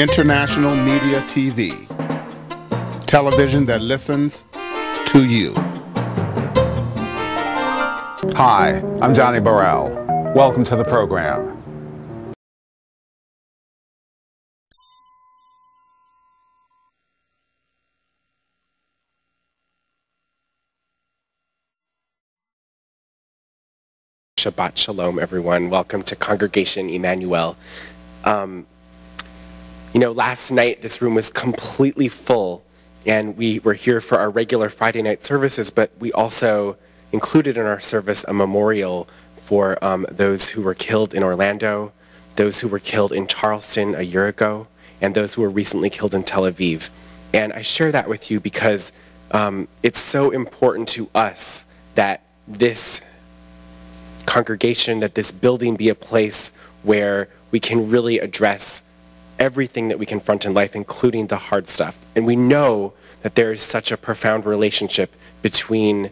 International Media TV. Television that listens to you. Hi, I'm Johnnie Burrell. Welcome to the program. Shabbat Shalom, everyone. Welcome to Congregation Emanu-El. Um, you know, last night this room was completely full, and we were here for our regular Friday night services, but we also included in our service a memorial for um, those who were killed in Orlando, those who were killed in Charleston a year ago, and those who were recently killed in Tel Aviv. And I share that with you because um, it's so important to us that this congregation, that this building be a place where we can really address everything that we confront in life, including the hard stuff. And we know that there is such a profound relationship between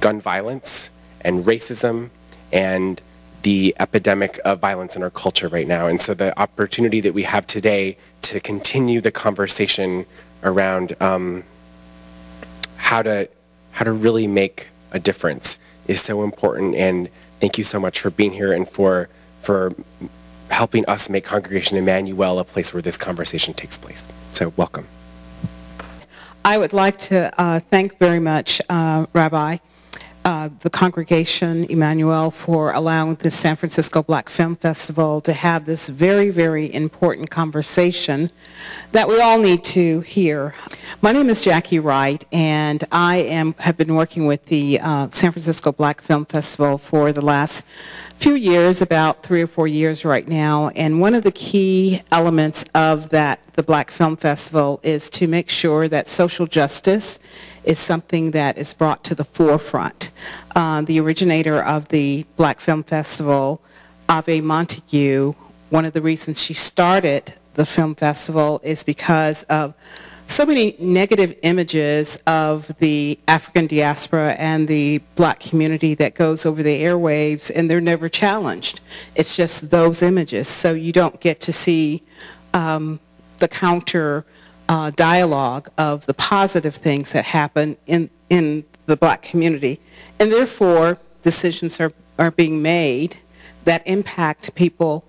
gun violence and racism and the epidemic of violence in our culture right now. And so the opportunity that we have today to continue the conversation around um, how to how to really make a difference is so important. And thank you so much for being here and for, for helping us make Congregation Emanu-El a place where this conversation takes place. So welcome. I would like to uh, thank very much uh, Rabbi, uh, the congregation, Emanu-El, for allowing the San Francisco Black Film Festival to have this very, very important conversation that we all need to hear. My name is Jackie Wright, and I am have been working with the uh, San Francisco Black Film Festival for the last few years, about three or four years right now, and one of the key elements of that, the Black Film Festival, is to make sure that social justice is something that is brought to the forefront. Uh, the originator of the Black Film Festival, Ave Montague, one of the reasons she started the film festival is because of so many negative images of the African diaspora and the black community that goes over the airwaves and they're never challenged. It's just those images. So you don't get to see um, the counter uh, dialogue of the positive things that happen in, in the black community. And therefore, decisions are, are being made that impact people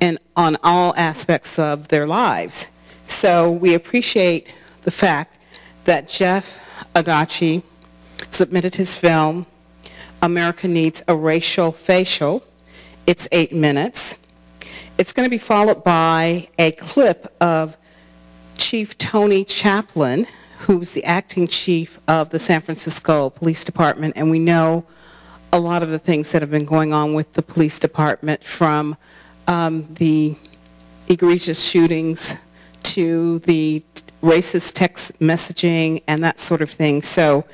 in, on all aspects of their lives. So we appreciate the fact that Jeff Adachi submitted his film, America Needs a Racial Facial. It's eight minutes. It's going to be followed by a clip of Chief Toney Chaplin, who's the acting chief of the San Francisco Police Department, and we know a lot of the things that have been going on with the police department from um, the egregious shootings to the racist text messaging and that sort of thing. So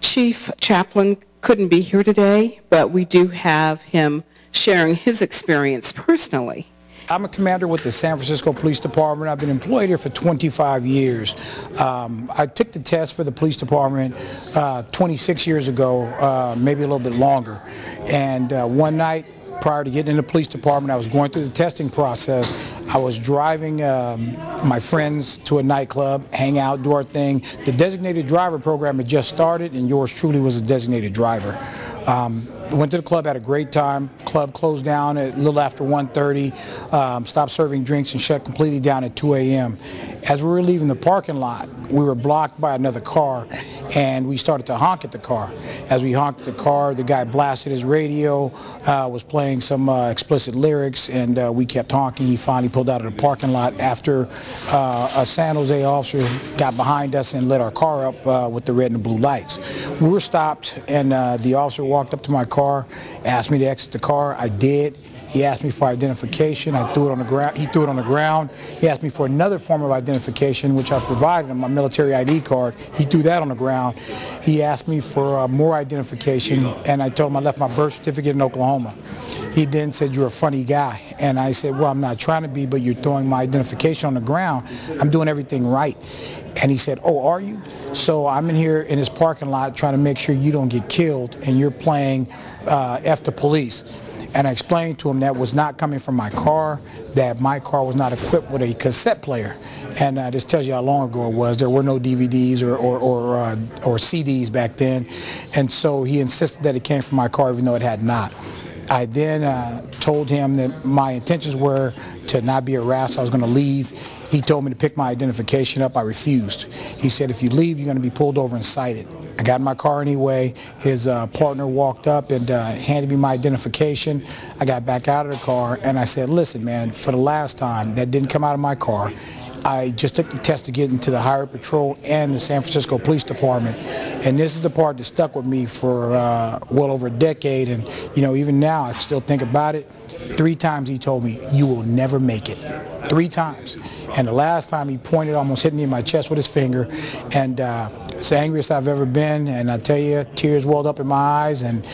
Chief Chaplin couldn't be here today, but we do have him sharing his experience personally. I'm a commander with the San Francisco Police Department. I've been employed here for 25 years. Um, I took the test for the police department uh, 26 years ago, uh, maybe a little bit longer. And uh, one night, prior to getting in the police department, I was going through the testing process. I was driving um, my friends to a nightclub, hang out, do our thing. The designated driver program had just started, and yours truly was a designated driver. Um, went to the club, had a great time. Club closed down a little after 1.30, um, stopped serving drinks and shut completely down at 2 a.m. As we were leaving the parking lot, we were blocked by another car and we started to honk at the car. As we honked at the car, the guy blasted his radio, uh, was playing some uh, explicit lyrics, and uh, we kept honking. He finally pulled out of the parking lot after uh, a San Jose officer got behind us and lit our car up uh, with the red and blue lights. We were stopped, and uh, the officer walked up to my car, asked me to exit the car. I did. He asked me for identification. I threw it on the ground. He threw it on the ground. He asked me for another form of identification, which I provided him, my military ID card. He threw that on the ground. He asked me for uh, more identification, and I told him I left my birth certificate in Oklahoma. He then said, you're a funny guy. And I said, well, I'm not trying to be, but you're throwing my identification on the ground. I'm doing everything right. And he said, oh, are you? So I'm in here in this parking lot trying to make sure you don't get killed, and you're playing uh, F the police. And I explained to him that was not coming from my car, that my car was not equipped with a cassette player. And uh, this tells you how long ago it was. There were no DVDs or, or, or, uh, or CDs back then. And so he insisted that it came from my car even though it had not. I then uh, told him that my intentions were to not be harassed. I was going to leave. He told me to pick my identification up. I refused. He said, if you leave, you're going to be pulled over and cited. I got in my car anyway. His uh, partner walked up and uh, handed me my identification. I got back out of the car and I said, listen, man, for the last time, that didn't come out of my car. I just took the test to get into the Highway Patrol and the San Francisco Police Department. And this is the part that stuck with me for uh, well over a decade. And, you know, even now I still think about it. Three times he told me, you will never make it. Three times. And the last time he pointed, almost hit me in my chest with his finger. And uh, it's the angriest I've ever been. And I tell you, tears welled up in my eyes. And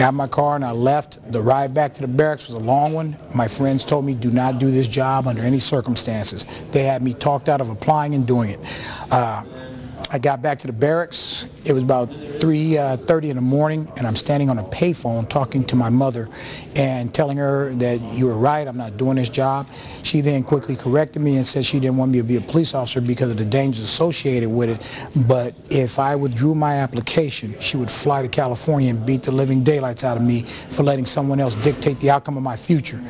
got my car and I left. The ride back to the barracks was a long one. My friends told me, do not do this job under any circumstances. They had me talked out of applying and doing it. Uh, I got back to the barracks. It was about 3.30 uh, in the morning, and I'm standing on a payphone talking to my mother and telling her that you were right, I'm not doing this job. She then quickly corrected me and said she didn't want me to be a police officer because of the dangers associated with it. But if I withdrew my application, she would fly to California and beat the living daylights out of me for letting someone else dictate the outcome of my future.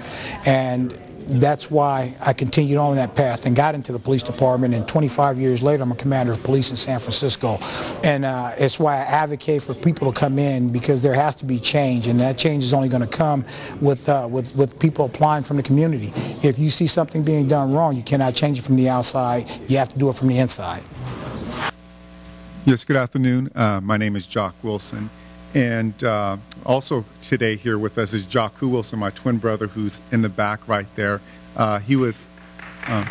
And that's why I continued on that path and got into the police department. And 25 years later, I'm a commander of police in San Francisco. And uh, it's why I advocate for people to come in because there has to be change. And that change is only going to come with, uh, with, with people applying from the community. If you see something being done wrong, you cannot change it from the outside. You have to do it from the inside. Yes, good afternoon. Uh, my name is Jacq Wilson. And uh, also today here with us is Jaku Wilson, my twin brother, who's in the back right there. Uh, he was, uh,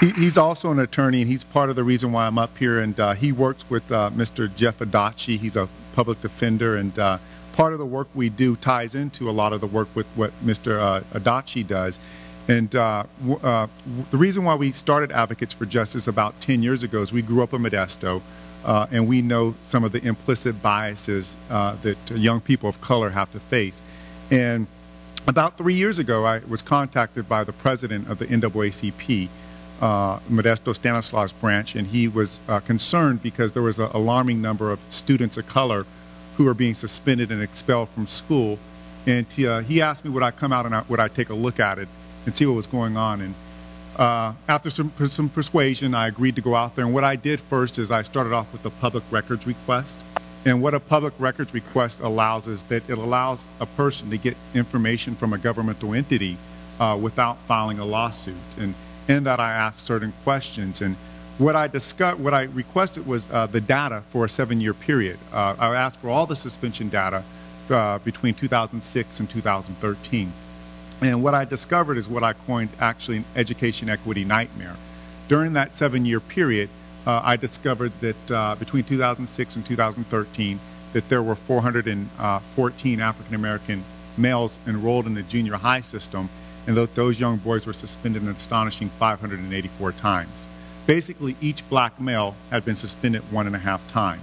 he, he's also an attorney, and he's part of the reason why I'm up here. And uh, he works with uh, Mr. Jeff Adachi. He's a public defender, and uh, part of the work we do ties into a lot of the work with what Mr. Adachi does. And uh, uh, the reason why we started Advocates for Justice about 10 years ago is we grew up in Modesto uh, and we know some of the implicit biases uh, that young people of color have to face. And about three years ago, I was contacted by the president of the NAACP, uh, Modesto Stanislaus branch, and he was uh, concerned because there was an alarming number of students of color who are being suspended and expelled from school. And he, uh, he asked me would I come out and I, would I take a look at it and see what was going on. And uh, after some, some persuasion, I agreed to go out there. And what I did first is I started off with a public records request. And what a public records request allows is that it allows a person to get information from a governmental entity uh, without filing a lawsuit. And in that, I asked certain questions. And what I discussed, what I requested was uh, the data for a seven-year period. Uh, I asked for all the suspension data uh, between 2006 and 2013. And what I discovered is what I coined actually an education equity nightmare. During that seven-year period, uh, I discovered that uh, between 2006 and 2013, that there were 414 African American males enrolled in the junior high system, and that those young boys were suspended an astonishing 584 times. Basically, each black male had been suspended one and a half times.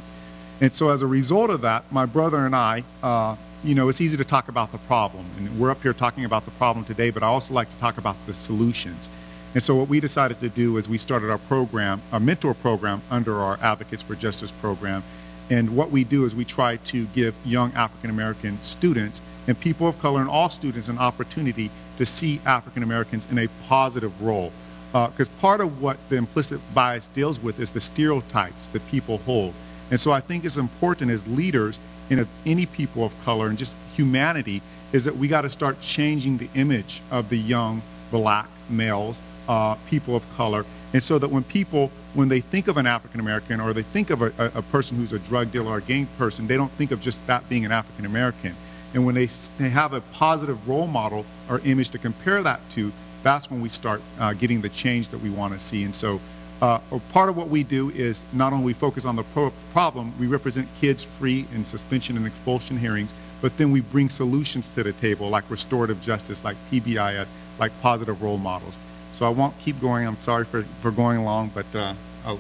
And so as a result of that, my brother and I uh, you know, it's easy to talk about the problem. And we're up here talking about the problem today, but I also like to talk about the solutions. And so what we decided to do is we started our program, our mentor program under our Advocates for Justice program. And what we do is we try to give young African American students and people of color and all students an opportunity to see African Americans in a positive role. Because uh, part of what the implicit bias deals with is the stereotypes that people hold. And so I think it's important as leaders in any people of color and just humanity is that we got to start changing the image of the young black males, uh, people of color. And so that when people, when they think of an African American or they think of a, a, a, person who's a drug dealer or a gang person, they don't think of just that being an African American. And when they, they have a positive role model or image to compare that to, that's when we start uh, getting the change that we want to see. And so uh, part of what we do is not only we focus on the pro problem, we represent kids free in suspension and expulsion hearings, but then we bring solutions to the table like restorative justice, like PBIS, like positive role models. So I won't keep going. I'm sorry for, for going along, but uh, I'll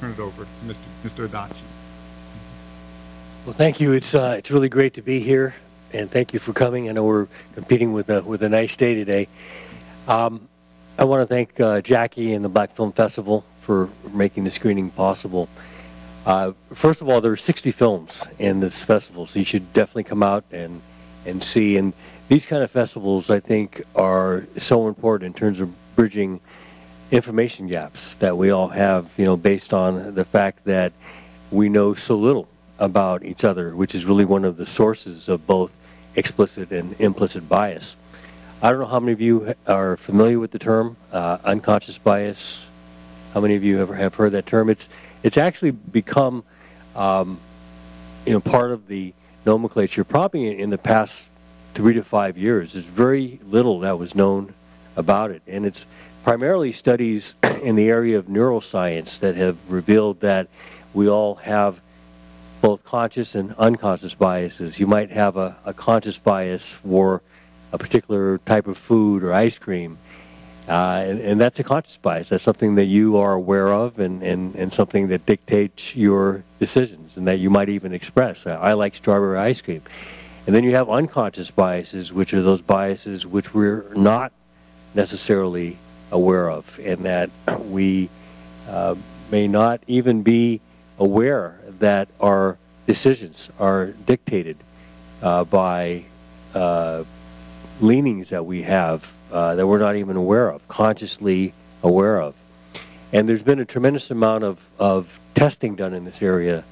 turn it over to Mr. Mr. Adachi. Well, thank you. It's, uh, it's really great to be here. and thank you for coming. I know we're competing with a with a nice day today. Um, I want to thank uh, Jackie and the Black Film Festival for making the screening possible. Uh, first of all, there are 60 films in this festival, so you should definitely come out and and see. And these kind of festivals, I think, are so important in terms of bridging information gaps that we all have, you know, based on the fact that we know so little about each other, which is really one of the sources of both explicit and implicit bias. I don't know how many of you are familiar with the term uh, unconscious bias. How many of you ever have heard that term? It's it's actually become um, you know part of the nomenclature probably in the past three to five years. There's very little that was known about it, and it's primarily studies in the area of neuroscience that have revealed that we all have both conscious and unconscious biases. You might have a, a conscious bias for a particular type of food or ice cream, uh, and, and, that's a conscious bias. That's something that you are aware of and, and, and something that dictates your decisions and that you might even express. I like strawberry ice cream. And then you have unconscious biases, which are those biases which we're not necessarily aware of and that we uh, may not even be aware that our decisions are dictated uh, by uh, leanings that we have uh, that we're not even aware of, consciously aware of. And there's been a tremendous amount of, of testing done in this area.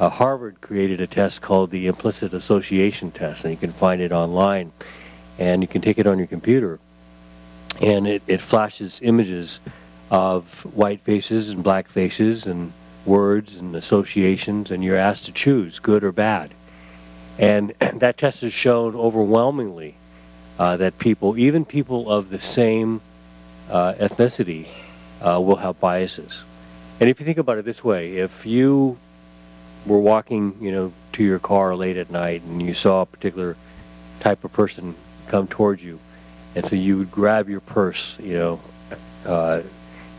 Uh, Harvard created a test called the implicit association test, and you can find it online, and you can take it on your computer. And it, it flashes images of white faces and black faces and words and associations, and you're asked to choose good or bad. And that test has shown overwhelmingly uh, that people, even people of the same uh, ethnicity, uh, will have biases. And if you think about it this way, if you were walking, you know, to your car late at night and you saw a particular type of person come towards you, and so you would grab your purse, you know, uh,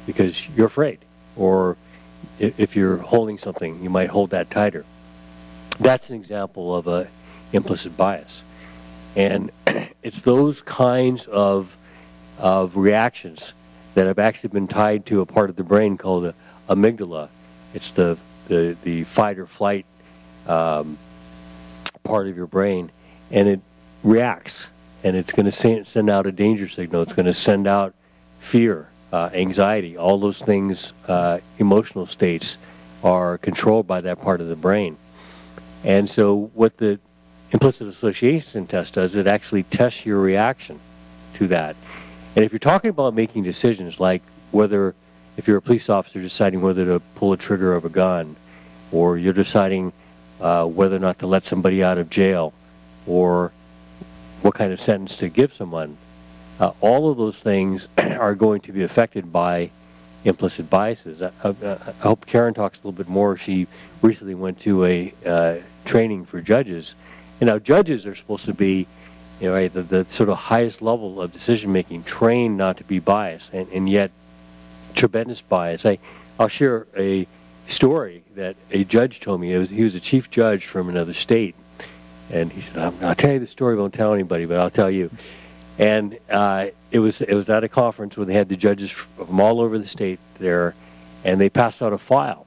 because you're afraid, or if you're holding something, you might hold that tighter. That's an example of a implicit bias. And it's those kinds of, of reactions that have actually been tied to a part of the brain called the amygdala. It's the, the, the fight or flight um, part of your brain, and it reacts, and it's going to send out a danger signal. It's going to send out fear uh, anxiety, all those things, uh, emotional states are controlled by that part of the brain. And so what the implicit association test does, it actually tests your reaction to that. And if you're talking about making decisions like whether, if you're a police officer deciding whether to pull a trigger of a gun, or you're deciding uh, whether or not to let somebody out of jail, or what kind of sentence to give someone, uh, all of those things are going to be affected by implicit biases. I, I, I, hope Karen talks a little bit more. She recently went to a uh, training for judges. And know, judges are supposed to be, you know, right, the, the sort of highest level of decision making, trained not to be biased, and, and yet tremendous bias. I, I'll share a story that a judge told me. Was, he was a chief judge from another state, and he said, "I'll tell you the story. Won't tell anybody, but I'll tell you." And uh, it was it was at a conference where they had the judges from all over the state there, and they passed out a file,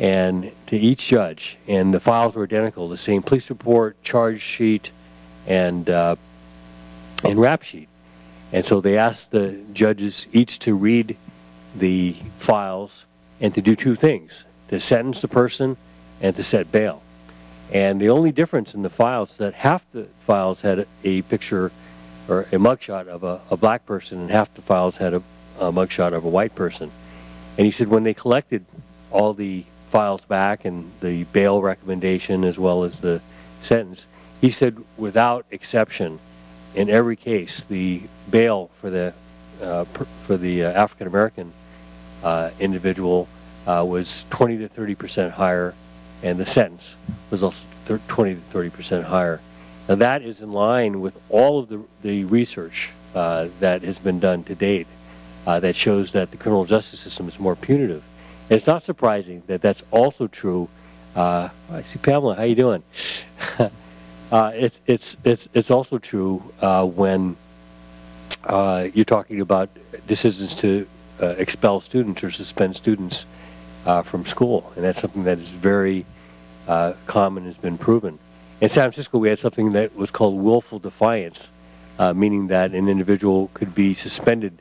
and to each judge, and the files were identical, the same police report, charge sheet, and uh, and rap sheet, and so they asked the judges each to read the files and to do two things: to sentence the person and to set bail. And the only difference in the files that half the files had a picture or a mugshot of a, a black person, and half the files had a, a mugshot of a white person. And he said when they collected all the files back and the bail recommendation as well as the sentence, he said without exception, in every case, the bail for the uh, per, for the uh, African American uh, individual uh, was 20 to 30 percent higher, and the sentence was also 20 to 30 percent higher. Now that is in line with all of the, the research uh, that has been done to date uh, that shows that the criminal justice system is more punitive. It's not surprising that that's also true. Uh, I see Pamela. How you doing? Uh, it's it's it's it's also true uh, when uh, you're talking about decisions to uh, expel students or suspend students from school, and that's something that is very common has been proven. In San Francisco, we had something that was called willful defiance, uh, meaning that an individual could be suspended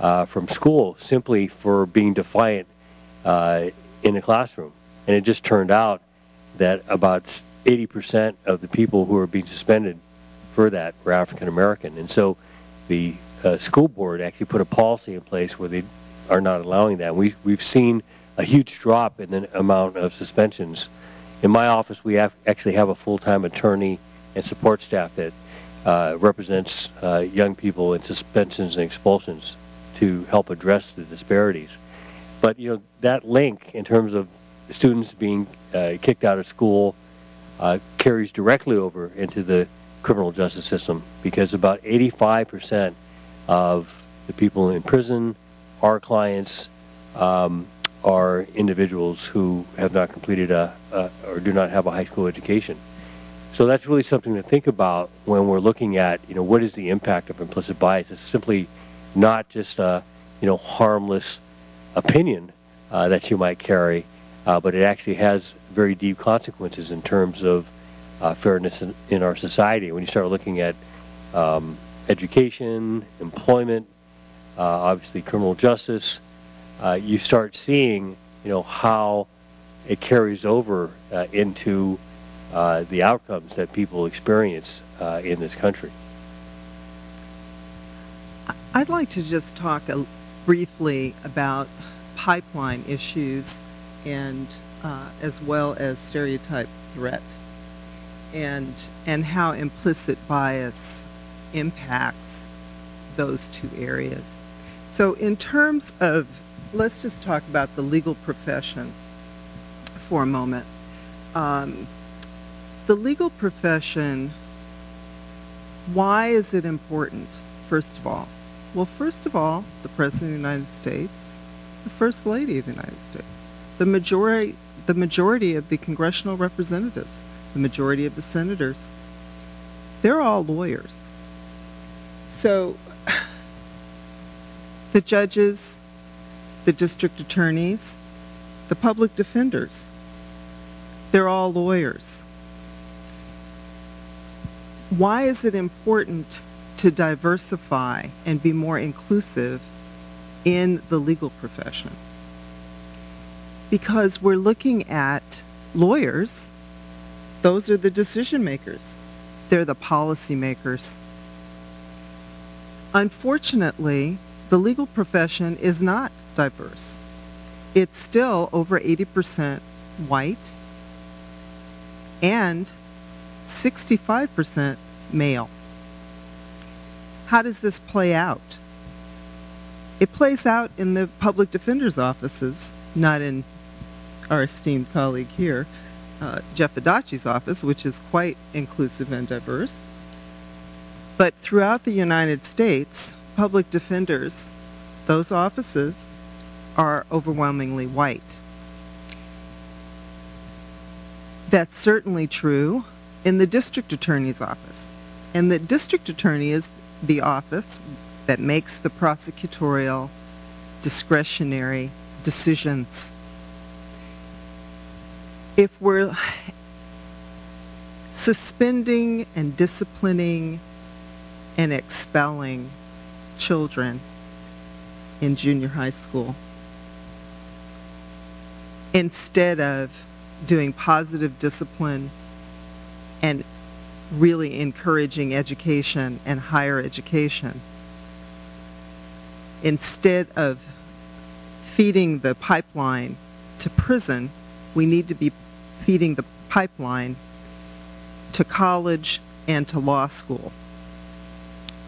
uh, from school simply for being defiant uh, in a classroom. And it just turned out that about 80% of the people who were being suspended for that were African American. And so the uh, school board actually put a policy in place where they are not allowing that. We, we've seen a huge drop in the amount of suspensions. In my office, we have, actually have a full-time attorney and support staff that uh, represents uh, young people in suspensions and expulsions to help address the disparities. But you know that link in terms of students being uh, kicked out of school uh, carries directly over into the criminal justice system because about 85% of the people in prison, our clients, um, are individuals who have not completed a, a, or do not have a high school education. So that's really something to think about when we're looking at, you know, what is the impact of implicit bias? It's simply not just a, you know, harmless opinion uh, that you might carry, uh, but it actually has very deep consequences in terms of uh, fairness in, in, our society. When you start looking at um, education, employment, uh, obviously criminal justice, uh, you start seeing, you know, how it carries over uh, into the outcomes that people experience in this country. I'd like to just talk a, briefly about pipeline issues and uh, as well as stereotype threat and and how implicit bias impacts those two areas. So in terms of let's just talk about the legal profession for a moment. Um, the legal profession, why is it important, first of all? Well, first of all, the President of the United States, the First Lady of the United States, the majority, the majority of the congressional representatives, the majority of the senators, they're all lawyers. So the judges, the district attorneys, the public defenders, they're all lawyers. Why is it important to diversify and be more inclusive in the legal profession. Because we're looking at lawyers, those are the decision makers. They're the policy makers. Unfortunately, the legal profession is not diverse. It's still over 80% white and 65% male. How does this play out? It plays out in the public defender's offices, not in our esteemed colleague here, uh, Jeff Adachi's office, which is quite inclusive and diverse. But throughout the United States, public defenders, those offices, are overwhelmingly white. That's certainly true in the district attorney's office. And the district attorney is the office that makes the prosecutorial discretionary decisions. If we're suspending and disciplining and expelling children in junior high school instead of doing positive discipline and really encouraging education and higher education. Instead of feeding the pipeline to prison, we need to be feeding the pipeline to college and to law school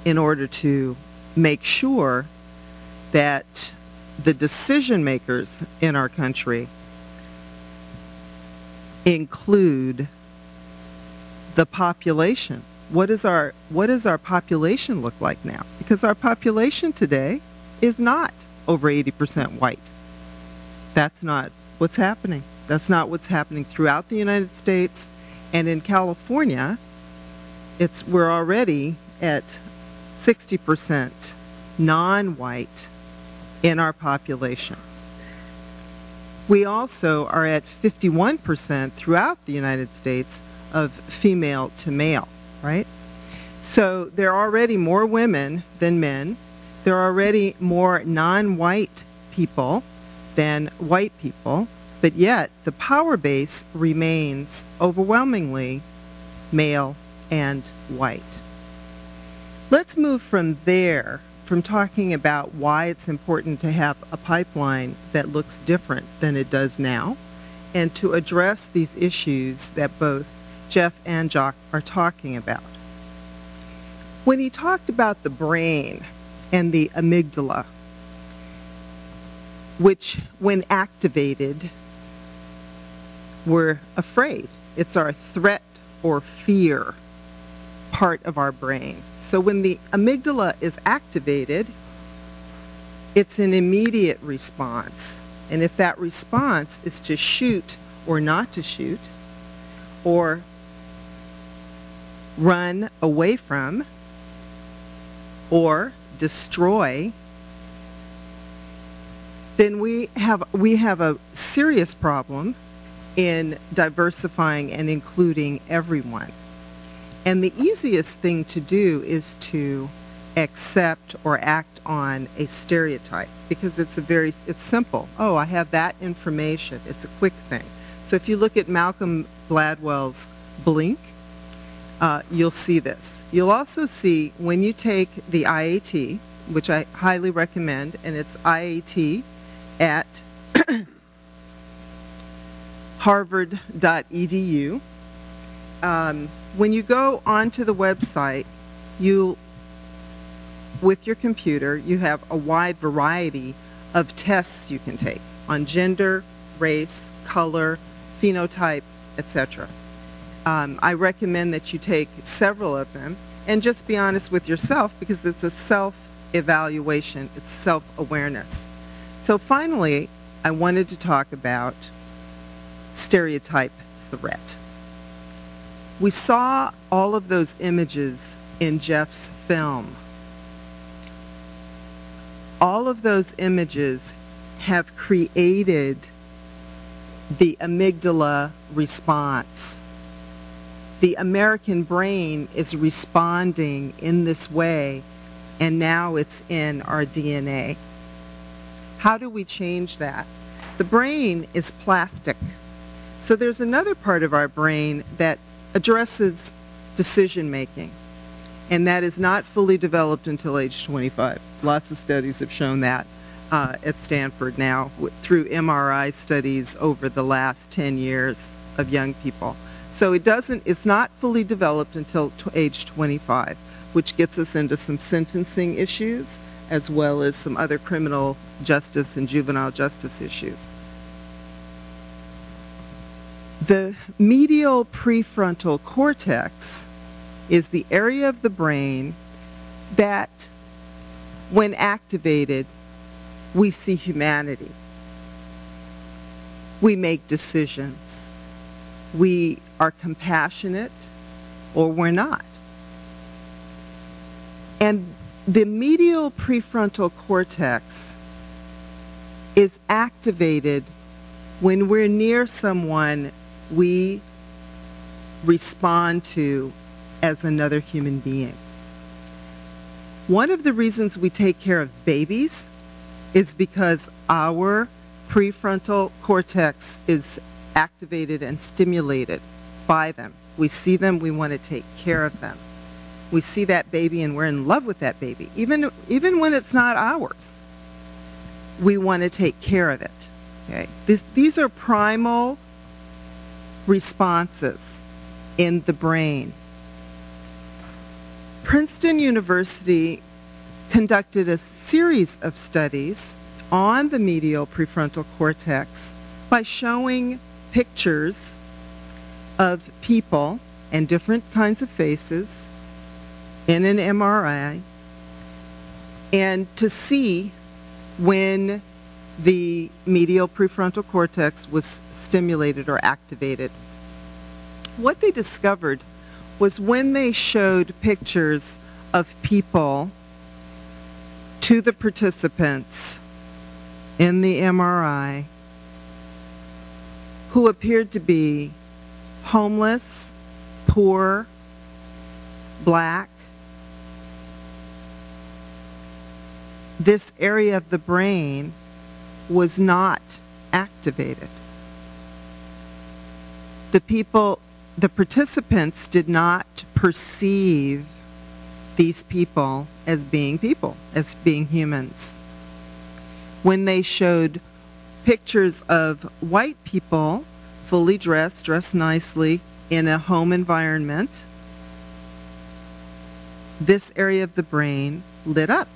in order to make sure that the decision makers in our country include the population. What is our what does our population look like now? Because our population today is not over 80% white. That's not what's happening. That's not what's happening throughout the United States and in California. it's, we're already at 60% non-white in our population. We also are at 51% throughout the United States of female to male, right? So there are already more women than men. There are already more non-white people than white people, but yet the power base remains overwhelmingly male and white. Let's move from there, from talking about why it's important to have a pipeline that looks different than it does now, and to address these issues that both Jeff and Jacq are talking about. When he talked about the brain and the amygdala, which when activated, we're afraid. It's our threat or fear part of our brain. So when the amygdala is activated, it's an immediate response. And if that response is to shoot or not to shoot, or run away from, or destroy, then we have, we have a serious problem in diversifying and including everyone. And the easiest thing to do is to accept or act on a stereotype because it's a very, it's simple. Oh, I have that information. It's a quick thing. So if you look at Malcolm Gladwell's Blink, uh, you'll see this. You'll also see when you take the IAT, which I highly recommend, and it's IAT at harvard.edu. Um, when you go onto the website, you, with your computer, you have a wide variety of tests you can take on gender, race, color, phenotype, etc. Um, I recommend that you take several of them and just be honest with yourself because it's a self-evaluation, it's self-awareness. So finally, I wanted to talk about stereotype threat. We saw all of those images in Jeff's film. All of those images have created the amygdala response. The American brain is responding in this way, and now it's in our DNA. How do we change that? The brain is plastic. So there's another part of our brain that addresses decision making, and that is not fully developed until age 25. Lots of studies have shown that uh, at Stanford now through MRI studies over the last 10 years of young people. So it doesn't, it's not fully developed until age 25, which gets us into some sentencing issues as well as some other criminal justice and juvenile justice issues. The medial prefrontal cortex is the area of the brain that, when activated, we see humanity. We make decisions. We are compassionate or we're not. And the medial prefrontal cortex is activated when we're near someone we respond to as another human being. One of the reasons we take care of babies is because our prefrontal cortex is activated and stimulated by them. We see them, we want to take care of them. We see that baby and we're in love with that baby, even, even when it's not ours. We want to take care of it. Okay? This, these are primal responses in the brain. Princeton University conducted a series of studies on the medial prefrontal cortex by showing pictures of people and different kinds of faces in an MRI and to see when the medial prefrontal cortex was stimulated or activated. What they discovered was when they showed pictures of people to the participants in the MRI who appeared to be homeless, poor, black. This area of the brain was not activated. The people, the participants did not perceive these people as being people, as being humans. When they showed pictures of white people fully dressed, dressed nicely in a home environment, this area of the brain lit up.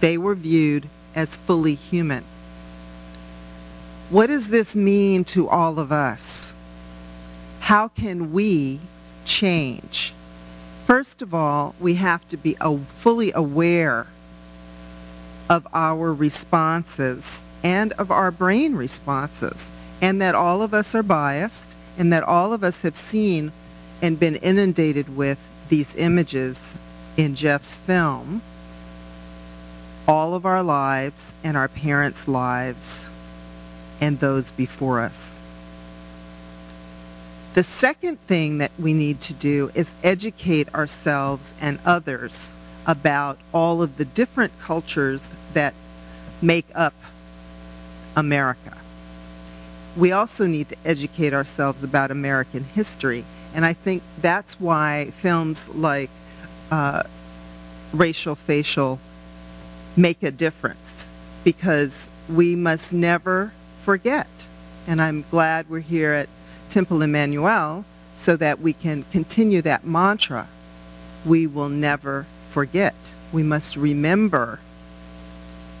They were viewed as fully human. What does this mean to all of us? How can we change? First of all, we have to be fully aware of our responses and of our brain responses, and that all of us are biased, and that all of us have seen and been inundated with these images in Jeff's film all of our lives and our parents' lives and those before us. The second thing that we need to do is educate ourselves and others about all of the different cultures that make up America. We also need to educate ourselves about American history, and I think that's why films like uh, Racial Facial make a difference, because we must never forget. And I'm glad we're here at Temple Emanu-El so that we can continue that mantra. We will never forget. We must remember.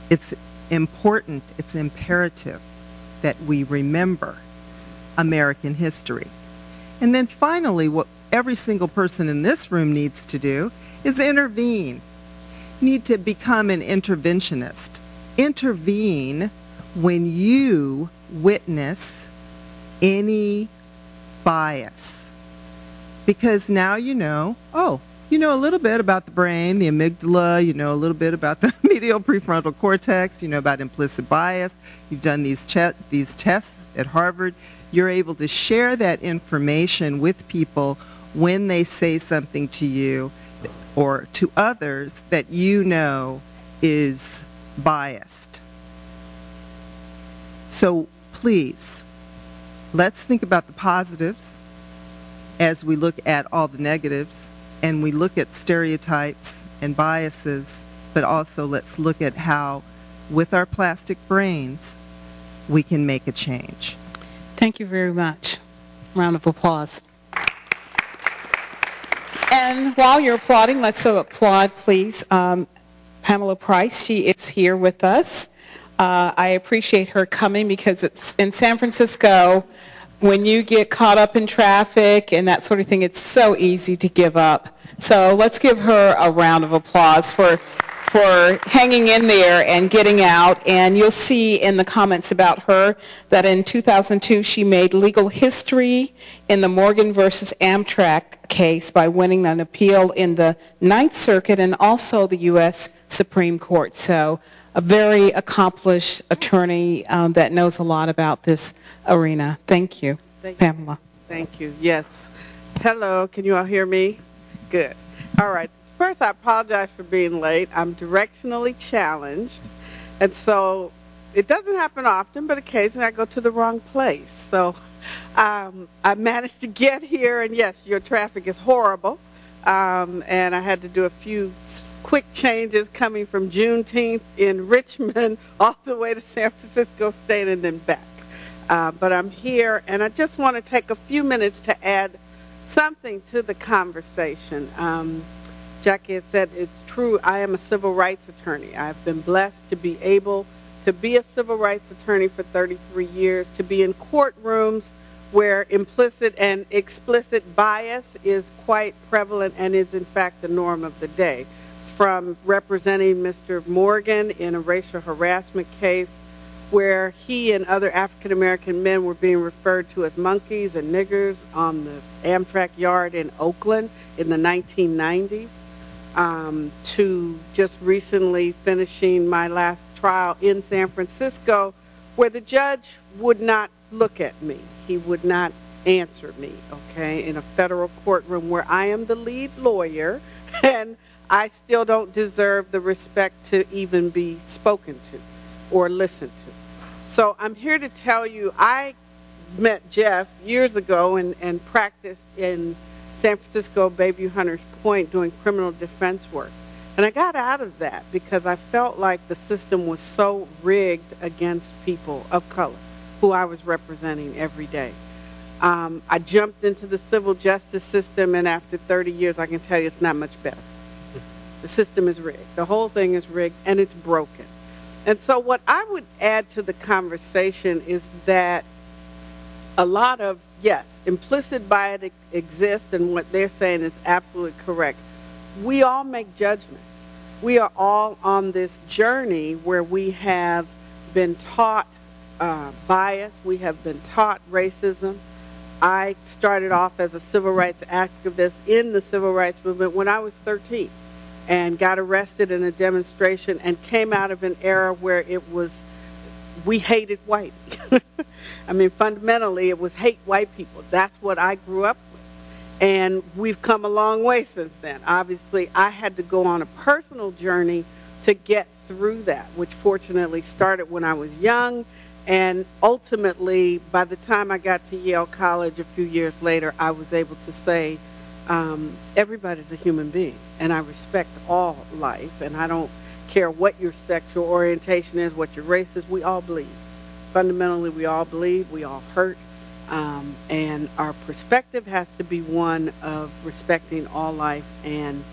It's important, it's imperative that we remember American history. And then finally, what every single person in this room needs to do is intervene. Need to become an interventionist. Intervene when you witness any bias. Because now you know, oh, you know a little bit about the brain, the amygdala, you know a little bit about the medial prefrontal cortex, you know about implicit bias. You've done these, these tests at Harvard. You're able to share that information with people when they say something to you or to others that you know is biased. So please, let's think about the positives as we look at all the negatives and we look at stereotypes and biases, but also let's look at how, with our plastic brains, we can make a change. Thank you very much. Round of applause. And while you're applauding, let's so applaud, please, um, Pamela Price. She is here with us. Uh, I appreciate her coming because it's in San Francisco. When you get caught up in traffic and that sort of thing, it's so easy to give up. So let's give her a round of applause for for hanging in there and getting out. And you'll see in the comments about her that in 2002 she made legal history in the Morgan versus Amtrak case by winning an appeal in the Ninth Circuit and also the U.S. Supreme Court. So a very accomplished attorney um, that knows a lot about this arena. Thank you, Thank Pamela. Thank you. Yes. Hello. Can you all hear me? Good. All right. First, I apologize for being late. I'm directionally challenged. And so it doesn't happen often, but occasionally I go to the wrong place. So um, I managed to get here, and yes, your traffic is horrible. Um, and I had to do a few quick changes coming from Juneteenth in Richmond all the way to San Francisco State and then back. Uh, but I'm here, and I just want to take a few minutes to add something to the conversation. Um, Jackie had said it's true. I am a civil rights attorney. I've been blessed to be able to be a civil rights attorney for 33 years, to be in courtrooms where implicit and explicit bias is quite prevalent and is in fact the norm of the day from representing Mr. Morgan in a racial harassment case where he and other African American men were being referred to as monkeys and niggers on the Amtrak yard in Oakland in the 1990s, um, to just recently finishing my last trial in San Francisco, where the judge would not look at me. He would not answer me, okay, in a federal courtroom where I am the lead lawyer and I still don't deserve the respect to even be spoken to or listened to. So I'm here to tell you I met Jeff years ago and, and practiced in San Francisco Bayview Hunters Point doing criminal defense work. And I got out of that because I felt like the system was so rigged against people of color who I was representing every day. Um, I jumped into the civil justice system, and after 30 years, I can tell you it's not much better. The system is rigged. The whole thing is rigged, and it's broken. And so, what I would add to the conversation is that a lot of, yes, implicit bias exists, and what they're saying is absolutely correct. We all make judgments. We are all on this journey where we have been taught uh, bias, we have been taught racism, I started off as a civil rights activist in the civil rights movement when I was 13 and got arrested in a demonstration and came out of an era where it was we hated white. I mean, fundamentally, it was hate white people. That's what I grew up with. And we've come a long way since then. Obviously, I had to go on a personal journey to get through that, which fortunately started when I was young and ultimately, by the time I got to Yale College a few years later, I was able to say, um, everybody's a human being, and I respect all life, and I don't care what your sexual orientation is, what your race is, we all bleed. Fundamentally, we all bleed, we all hurt, um, and our perspective has to be one of respecting all life and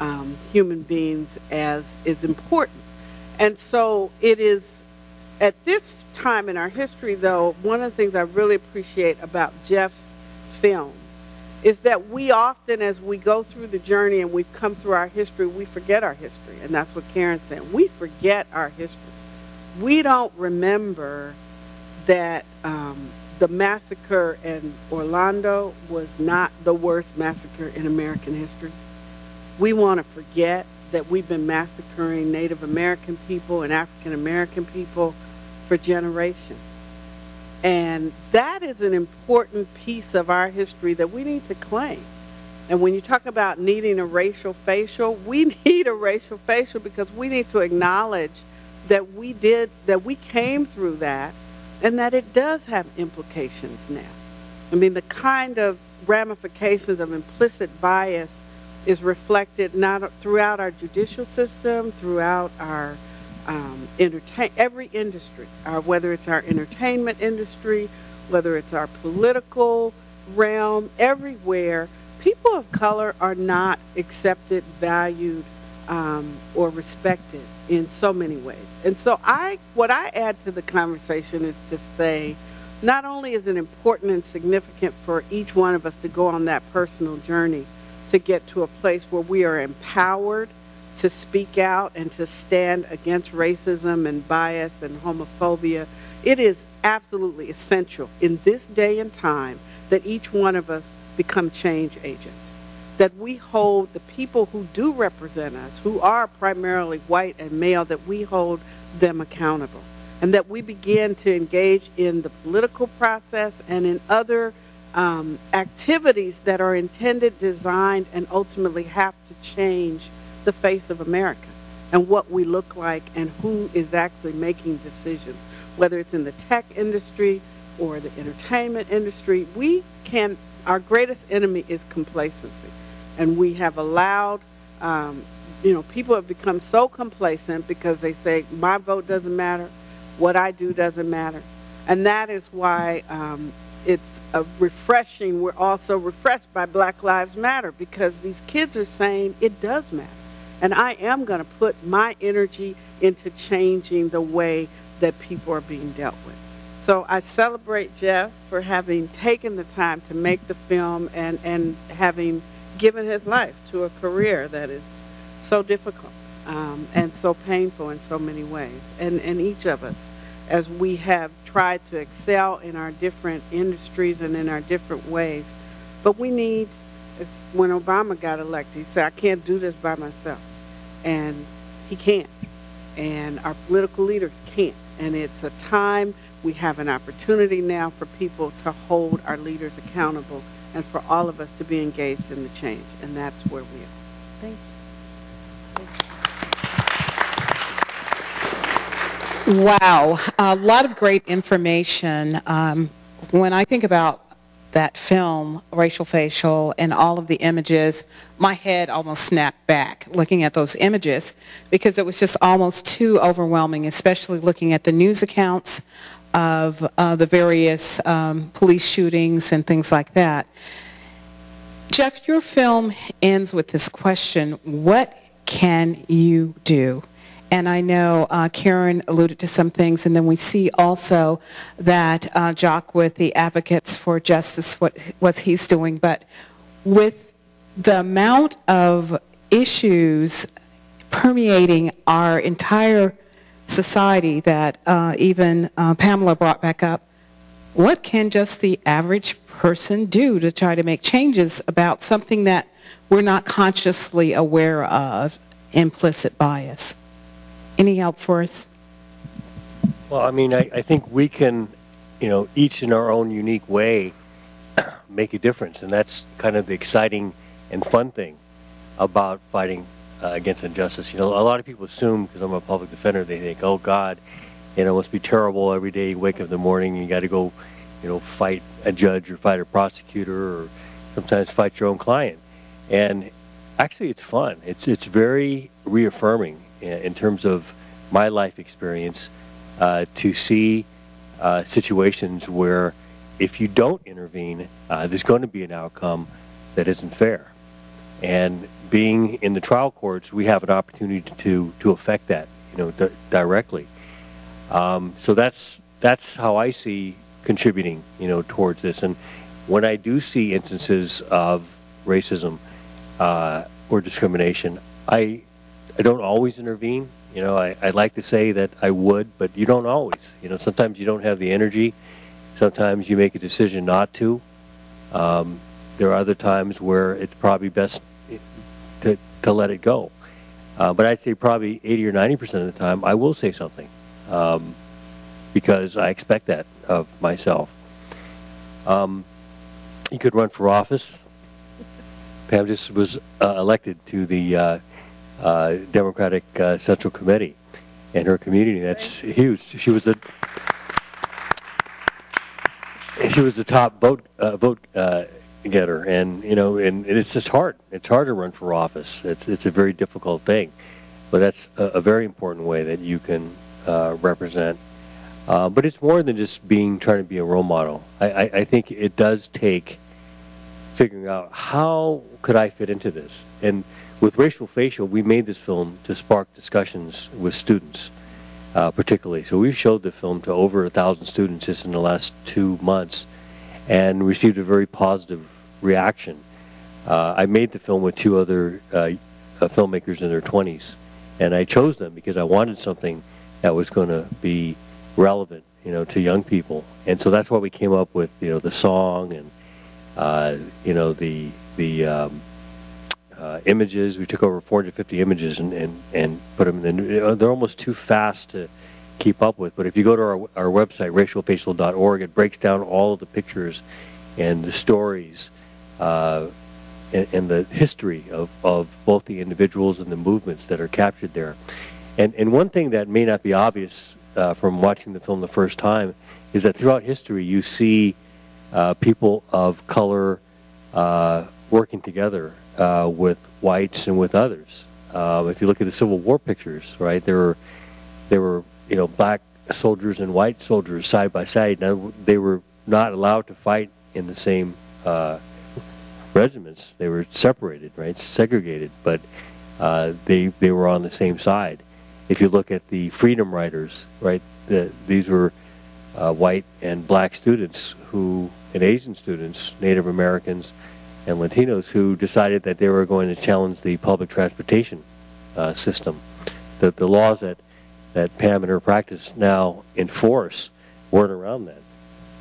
um, human beings as is important. And so it is at this time in our history, though, one of the things I really appreciate about Jeff's film is that we often, as we go through the journey and we've come through our history, we forget our history. And that's what Karen's saying. We forget our history. We don't remember that um, the massacre in Orlando was not the worst massacre in American history. We want to forget that we've been massacring Native American people and African American people for generations. And that is an important piece of our history that we need to claim. And when you talk about needing a racial facial, we need a racial facial because we need to acknowledge that we did, that we came through that and that it does have implications now. I mean, the kind of ramifications of implicit bias is reflected not throughout our judicial system, throughout our um, entertain every industry, uh, whether it's our entertainment industry, whether it's our political realm, everywhere, people of color are not accepted, valued, um, or respected in so many ways. And so I, what I add to the conversation is to say, not only is it important and significant for each one of us to go on that personal journey to get to a place where we are empowered to speak out and to stand against racism and bias and homophobia. It is absolutely essential in this day and time that each one of us become change agents. That we hold the people who do represent us, who are primarily white and male, that we hold them accountable. And that we begin to engage in the political process and in other um, activities that are intended, designed, and ultimately have to change the face of America and what we look like and who is actually making decisions, whether it's in the tech industry or the entertainment industry. We can, our greatest enemy is complacency. And we have allowed, um, you know, people have become so complacent because they say, my vote doesn't matter, what I do doesn't matter. And that is why um, it's refreshing, we're also refreshed by Black Lives Matter because these kids are saying it does matter. And I am going to put my energy into changing the way that people are being dealt with. So I celebrate Jeff for having taken the time to make the film and, and having given his life to a career that is so difficult um, and so painful in so many ways. And, and each of us as we have tried to excel in our different industries and in our different ways. But we need, when Obama got elected, he said, I can't do this by myself. And he can't. And our political leaders can't. And it's a time we have an opportunity now for people to hold our leaders accountable and for all of us to be engaged in the change. And that's where we are. Thank you. Wow, a lot of great information. Um, when I think about that film, Racial Facial, and all of the images, my head almost snapped back looking at those images because it was just almost too overwhelming, especially looking at the news accounts of uh, the various um, police shootings and things like that. Jeff, your film ends with this question, what can you do? And I know uh, Karen alluded to some things, and then we see also that uh, Jacq with the Advocates for Justice, what, what he's doing. But with the amount of issues permeating our entire society that uh, even uh, Pamela brought back up, what can just the average person do to try to make changes about something that we're not consciously aware of, implicit bias? Any help for us? Well, I mean, I, I think we can, you know, each in our own unique way make a difference. And that's kind of the exciting and fun thing about fighting uh, against injustice. You know, a lot of people assume, because I'm a public defender, they think, oh, God, you know, it must be terrible every day you wake up in the morning and you got to go, you know, fight a judge or fight a prosecutor or sometimes fight your own client. And actually, it's fun. It's, it's very reaffirming in terms of my life experience uh, to see uh, situations where if you don't intervene, uh, there's going to be an outcome that isn't fair. And being in the trial courts, we have an opportunity to to affect that, you know, di- directly. Um, so that's that's how I see contributing, you know, towards this. And when I do see instances of racism uh, or discrimination, I I don't always intervene. You know, I, I'd like to say that I would, but you don't always. You know, sometimes you don't have the energy. Sometimes you make a decision not to. Um, there are other times where it's probably best to, to let it go. Uh, but I'd say probably 80 or 90 percent of the time I will say something um, because I expect that of myself. Um, you could run for office. Pam just was uh, elected to the uh, uh, Democratic uh, Central Committee in her community. That's huge. She was the she was the top vote uh, vote uh, getter, and you know, and, and, it's just hard. It's hard to run for office. It's it's a very difficult thing, but that's a, a very important way that you can uh, represent. But it's more than just being trying to be a role model. I, I, I think it does take figuring out how could I fit into this and with Racial Facial, we made this film to spark discussions with students, uh, particularly. So we've showed the film to over a thousand students just in the last two months, and received a very positive reaction. Uh, I made the film with two other uh, uh filmmakers in their 20s, and I chose them because I wanted something that was going to be relevant, you know, to young people. And so that's why we came up with, you know, the song and, uh, you know, the the um, uh, images. We took over 450 images and, and, and put them in the, new, they're almost too fast to keep up with. But if you go to our, our website, racialfacial.org, it breaks down all of the pictures and the stories uh, and, and, the history of, of both the individuals and the movements that are captured there. And, and one thing that may not be obvious uh, from watching the film the first time is that throughout history you see uh, people of color uh, working together uh, with whites and with others. Uh, if you look at the Civil War pictures, right, there were there were you know black soldiers and white soldiers side by side. Now they were not allowed to fight in the same uh, regiments. They were separated, right, segregated, but uh, they they were on the same side. If you look at the Freedom Riders, right, the, these were uh, white and black students who and Asian students, Native Americans and Latinos who decided that they were going to challenge the public transportation uh, system, the, the laws that that Pam and her practice now enforce weren't around then.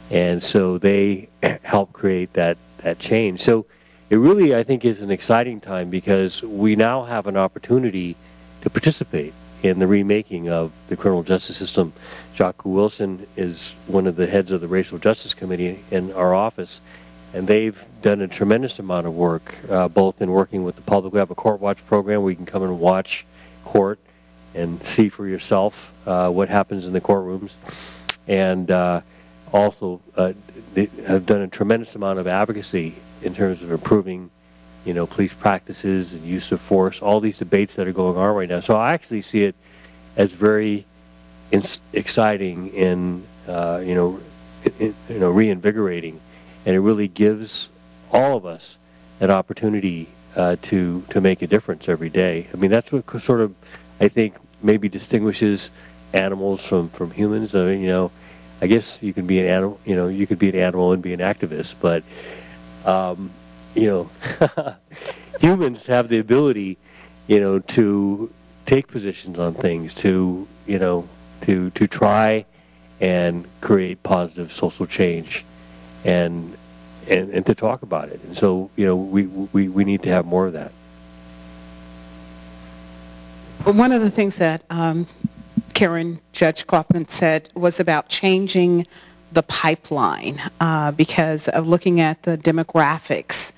And so they helped create that, that change. So it really, I think, is an exciting time because we now have an opportunity to participate in the remaking of the criminal justice system. Jacq Wilson is one of the heads of the Racial Justice Committee in our office, and they've done a tremendous amount of work, uh, both in working with the public. We have a court watch program where you can come and watch court and see for yourself uh, what happens in the courtrooms. And uh, also uh, have done a tremendous amount of advocacy in terms of improving, you know, police practices and use of force, all these debates that are going on right now. So I actually see it as very exciting and, uh, you know, you know, reinvigorating. And it really gives all of us an opportunity uh, to, to make a difference every day. I mean, that's what sort of, I think, maybe distinguishes animals from, from humans. I mean, you know, I guess you can be an animal, you know, you could be an animal and be an activist, but, um, you know, humans have the ability, you know, to take positions on things, to, you know, to, to try and create positive social change and, and, and to talk about it. And so, you know, we, we, we need to have more of that. One of the things that um, Karen Judge Clopton said was about changing the pipeline uh, because of looking at the demographics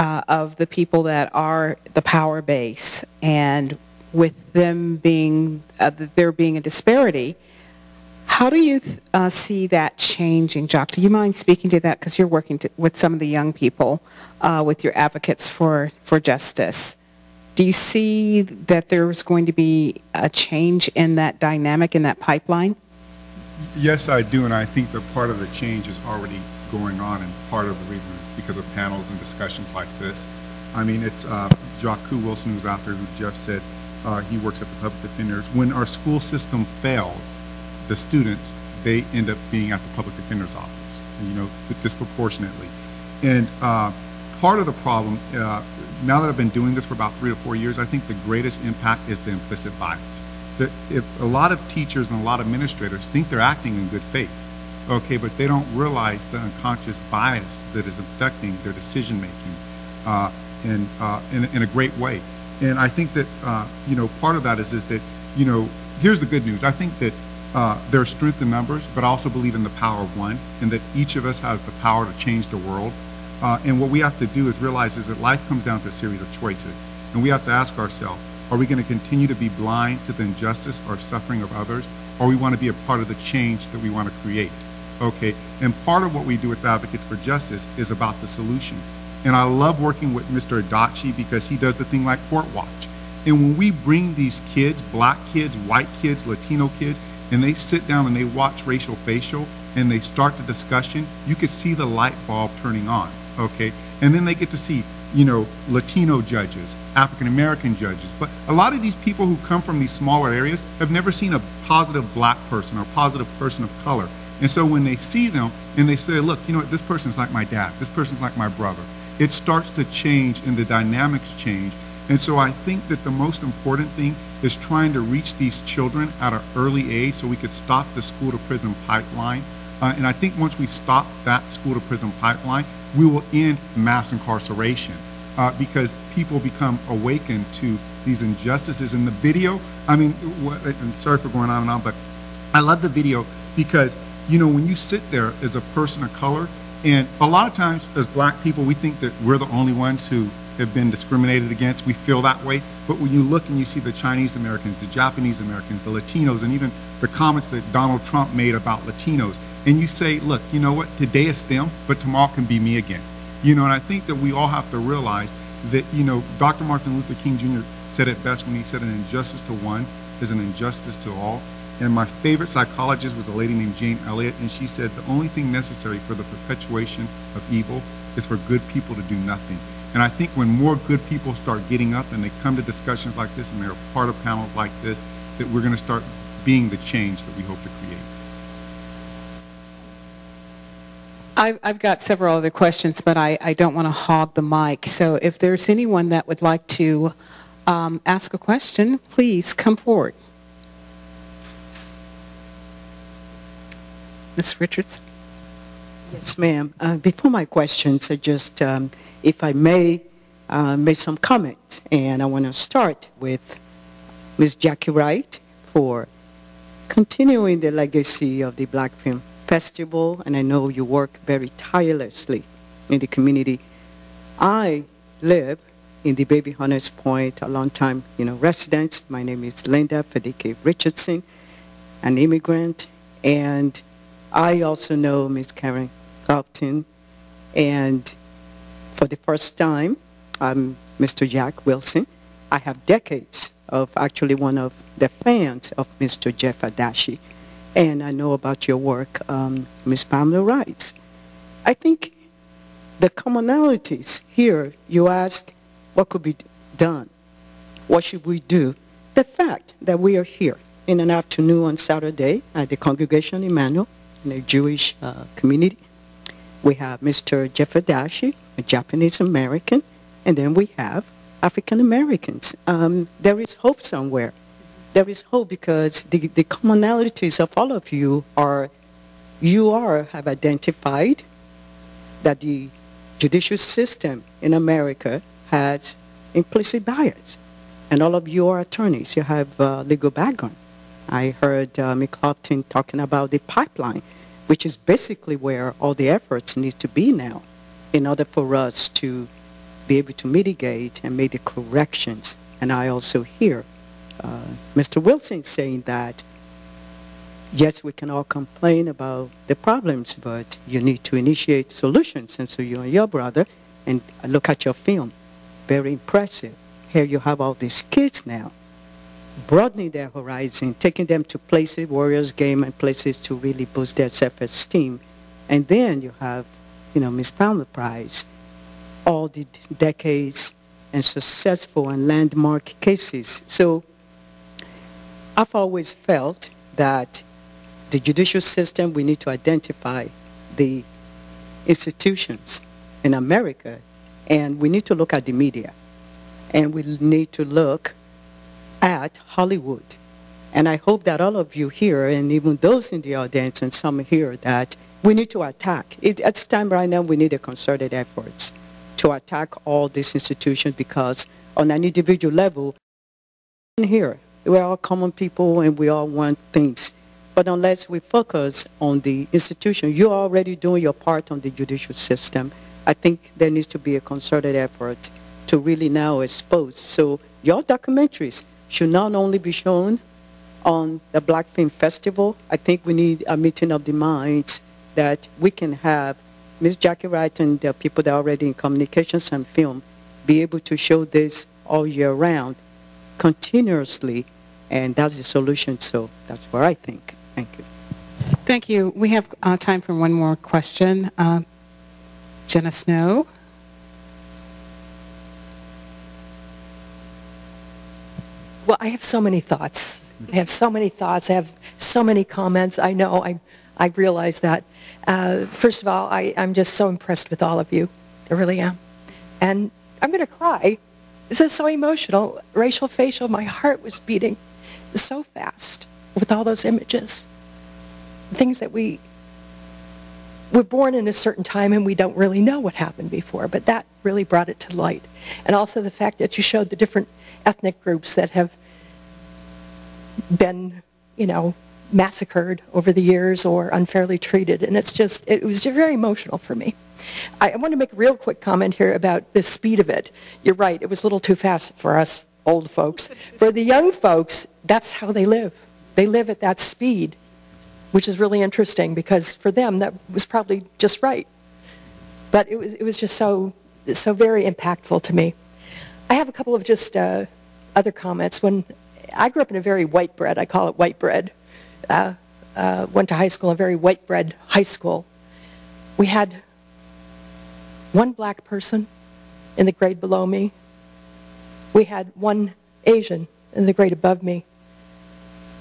uh, of the people that are the power base and with them being, uh, there being a disparity, how do you uh, see that changing, Jacq? Do you mind speaking to that because you're working to, with some of the young people, uh, with your advocates for, for justice? Do you see that there's going to be a change in that dynamic in that pipeline? Yes, I do, and I think that part of the change is already going on, and part of the reason is because of panels and discussions like this. I mean, it's uh, Jacq Wilson who's out there, who Jeff said uh, he works at the public defenders. When our school system fails, the students they end up being at the public defender's office, you know, disproportionately. And uh, part of the problem, uh, now that I've been doing this for about three to four years, I think the greatest impact is the implicit bias. That if a lot of teachers and a lot of administrators think they're acting in good faith, okay, but they don't realize the unconscious bias that is affecting their decision making uh, in, uh, in, in, a great way. And I think that, uh, you know, part of that is, is that, you know, here's the good news. I think that uh, there's strength in numbers, but I also believe in the power of one, and that each of us has the power to change the world. Uh, and what we have to do is realize is that life comes down to a series of choices. And we have to ask ourselves, are we going to continue to be blind to the injustice or suffering of others? Or we want to be a part of the change that we want to create? Okay, and part of what we do with Advocates for Justice is about the solution. And I love working with Mr. Adachi because he does the thing like Court Watch. And when we bring these kids, black kids, white kids, Latino kids, and they sit down and they watch racial facial and they start the discussion, you could see the light bulb turning on okay? And then they get to see, you know, Latino judges, African American judges. But a lot of these people who come from these smaller areas have never seen a positive black person or positive person of color. And so when they see them and they say, look, you know what, this person's like my dad, this person's like my brother, it starts to change and the dynamics change. And so I think that the most important thing is trying to reach these children at an early age so we could stop the school to prison pipeline. Uh, and I think once we stop that school to prison pipeline, we will end mass incarceration uh, because people become awakened to these injustices. In the video, I mean, what, I'm sorry for going on and on, but I love the video because, you know, when you sit there as a person of color, and a lot of times as black people, we think that we're the only ones who have been discriminated against. We feel that way. But when you look and you see the Chinese Americans, the Japanese Americans, the Latinos, and even the comments that Donald Trump made about Latinos, and you say, look, you know what, today is them, but tomorrow can be me again. You know, and I think that we all have to realize that, you know, Dr. Martin Luther King Jr. said it best when he said an injustice to one is an injustice to all. And my favorite psychologist was a lady named Jane Elliott, and she said the only thing necessary for the perpetuation of evil is for good people to do nothing. And I think when more good people start getting up and they come to discussions like this and they're part of panels like this, that we're going to start being the change that we hope to create. I've, I've got several other questions, but I, I don't want to hog the mic. So if there's anyone that would like to um, ask a question, please come forward. Ms. Richards? Yes, ma'am. Uh, before my questions, I just, um, if I may, uh, make some comments. And I want to start with Ms. Jackie Wright for continuing the legacy of the Black Film Festival. And I know you work very tirelessly in the community. I live in the Bayview Hunters Point, a long time, you know, resident. My name is Linda Fedike Richardson, an immigrant, and I also know Ms. Karen Clopton, and for the first time, I'm Mr. Jacq Wilson. I have decades of actually one of the fans of Mr. Jeff Adachi, and I know about your work, um, Ms. Pamela Wright. I think the commonalities here, you ask what could be done, what should we do? The fact that we are here in an afternoon on Saturday at the Congregation Emanu-El in a Jewish uh, community. We have Mr. Jeff Adachi, a Japanese American, and then we have African Americans. Um, there is hope somewhere. There is hope because the, the commonalities of all of you are, you are, have identified that the judicial system in America has implicit bias. And all of you are attorneys. You have uh, legal background. I heard uh, McClopton talking about the pipeline, which is basically where all the efforts need to be now in order for us to be able to mitigate and make the corrections. And I also hear uh, Mr. Wilson saying that, yes, we can all complain about the problems, but you need to initiate solutions. And so you and your brother, and look at your film, very impressive. Here you have all these kids now broadening their horizon, taking them to places, Warriors game and places to really boost their self-esteem. And then you have, you know, Miss Pamela Price, all the decades and successful and landmark cases. So I've always felt that the judicial system, we need to identify the institutions in America, and we need to look at the media. And we need to look at Hollywood. And I hope that all of you here, and even those in the audience and some here, that we need to attack. It, it's time right now we need a concerted efforts to attack all these institutions because on an individual level, here, we're all common people and we all want things. But unless we focus on the institution, you're already doing your part on the judicial system. I think there needs to be a concerted effort to really now expose. So your documentaries, should not only be shown on the Black Film Festival. I think we need a meeting of the minds that we can have Ms. Jackie Wright and the people that are already in communications and film be able to show this all year round continuously, and that's the solution. So that's what I think. Thank you. Thank you. We have uh, time for one more question. Uh, Jenna Snow. Well, I have so many thoughts. I have so many thoughts. I have so many comments. I know. I, I realize that. Uh, first of all, I, I'm just so impressed with all of you. I really am. And I'm going to cry. This is so emotional. Racial facial, my heart was beating so fast with all those images. Things that we we're born in a certain time and we don't really know what happened before, but that really brought it to light. And also the fact that you showed the different ethnic groups that have been, you know, massacred over the years or unfairly treated. And it's just, it was just very emotional for me. I, I want to make a real quick comment here about the speed of it. You're right, it was a little too fast for us old folks. For the young folks, that's how they live. They live at that speed, which is really interesting because for them that was probably just right. But it was, it was just so, so very impactful to me. I have a couple of just uh, other comments. When I grew up in a very white bread, I call it white bread, uh, uh, went to high school, a very white bread high school. We had one black person in the grade below me. We had one Asian in the grade above me.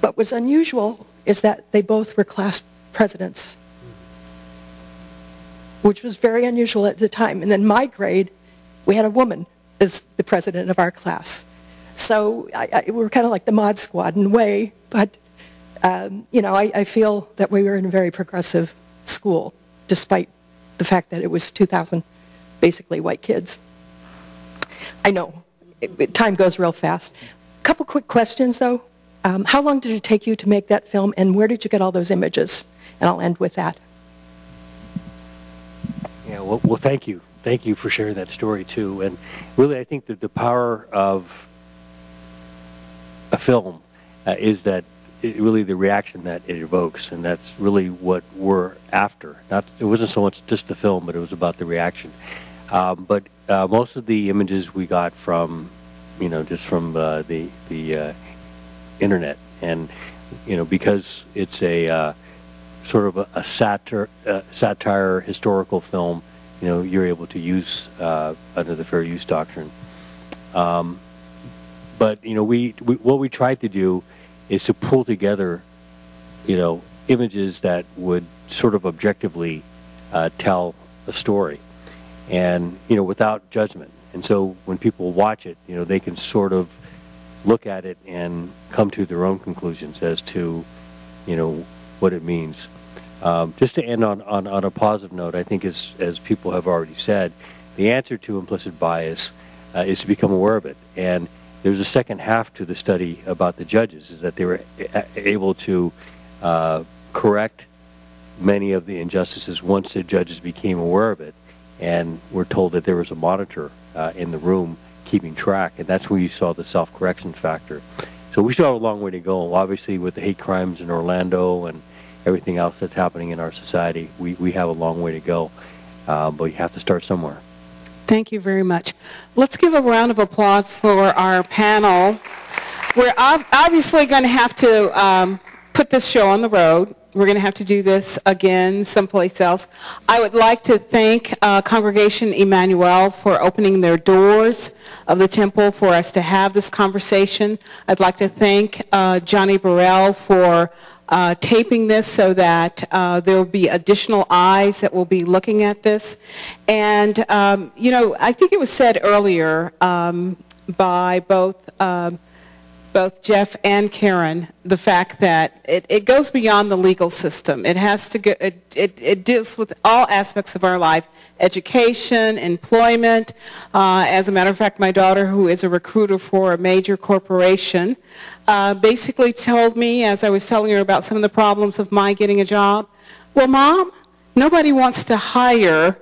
What was unusual is that they both were class presidents, which was very unusual at the time. And then my grade, we had a woman as the president of our class. So I, I, we were kind of like the mod squad in a way, but um, you know, I, I feel that we were in a very progressive school, despite the fact that it was 2,000 basically white kids. I know, it, it- time goes real fast. A couple quick questions, though. Um, How long did it take you to make that film, and where did you get all those images? And I'll end with that. Yeah, well, well, thank you. Thank you for sharing that story too. And really, I think that the power of a film uh, is that it, really the reaction that it evokes, and that's really what we're after. Not it wasn't so much just the film, but it was about the reaction. Um, but uh, most of the images we got from, you know, just from uh, the the uh, internet, and you know, because it's a uh, sort of a, a satire, uh, satire historical film, you know, you're able to use uh, under the fair use doctrine. Um, but you know, we, we what we tried to do is to pull together, you know, images that would sort of objectively uh, tell a story, and you know, without judgment. And so when people watch it, you know, they can sort of look at it and come to their own conclusions as to, you know, what it means. Um, just to end on, on, on a positive note, I think as, as people have already said, the answer to implicit bias uh, is to become aware of it. And there's a second half to the study about the judges, is that they were able to uh, correct many of the injustices once the judges became aware of it. And we're told that there was a monitor uh, in the room keeping track, and that's where you saw the self-correction factor. So we still have a long way to go. Obviously, with the hate crimes in Orlando and everything else that's happening in our society, we, we have a long way to go. Uh, but you have to start somewhere. Thank you very much. Let's give a round of applause for our panel. We're ob- obviously going to have to um, put this show on the road. We're going to have to do this again someplace else. I would like to thank uh, Congregation Emanu-El for opening their doors of the temple for us to have this conversation. I'd like to thank uh, Johnnie Burrell for uh, taping this so that uh, there will be additional eyes that will be looking at this. And, um, you know, I think it was said earlier um, by both um, both Jeff and Karen, the fact that it, it goes beyond the legal system. It has to go, it, it, it deals with all aspects of our life, education, employment. Uh, as a matter of fact, my daughter, who is a recruiter for a major corporation, uh, basically told me, as I was telling her about some of the problems of my getting a job, well, Mom, nobody wants to hire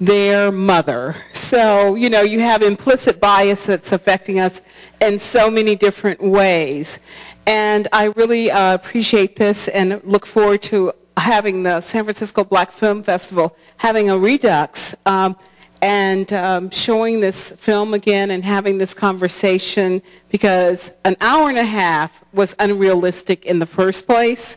their mother. So, you know, you have implicit bias that's affecting us in so many different ways. And I really uh, appreciate this and look forward to having the San Francisco Black Film Festival having a redux um, and um, showing this film again and having this conversation because an hour and a half was unrealistic in the first place.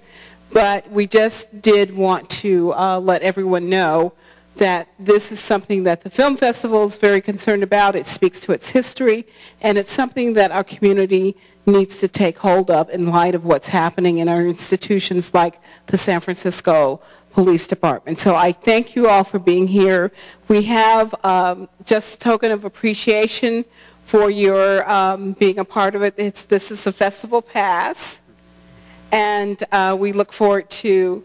But we just did want to uh, let everyone know that this is something that the film festival is very concerned about. It speaks to its history, and it's something that our community needs to take hold of in light of what's happening in our institutions like the San Francisco Police Department. So I thank you all for being here. We have um, just token of appreciation for your um, being a part of it. It's, this is a festival pass, and uh, we look forward to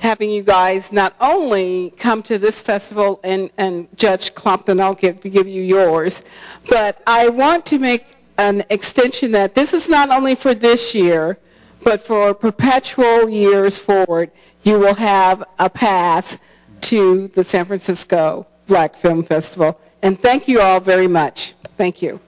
having you guys not only come to this festival and, and Judge Clopton, I'll give, give you yours, but I want to make an extension that this is not only for this year, but for perpetual years forward, you will have a pass to the San Francisco Black Film Festival. And thank you all very much. Thank you.